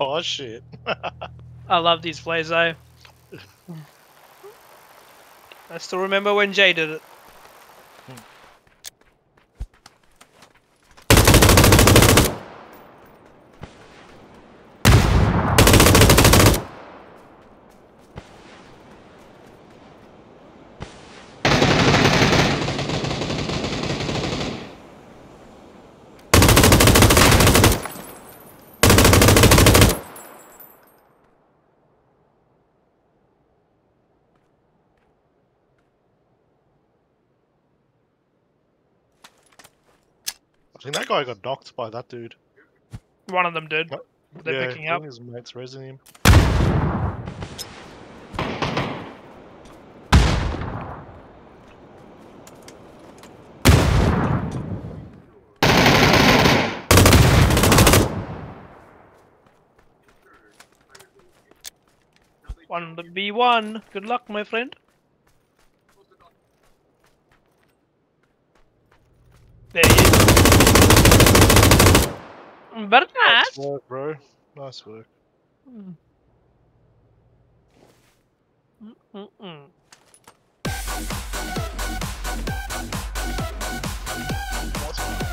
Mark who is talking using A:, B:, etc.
A: Oh shit.
B: I love these plays though. I still remember when Jay did it.
A: I think that guy got knocked by that dude.
B: One of them did. They're
A: yeah,
B: picking up.
A: His mates raising him.
B: One to be one. Good luck, my friend. There he is. Very
A: nice. Work, bro. Nice work.
B: Mm. Mm-mm.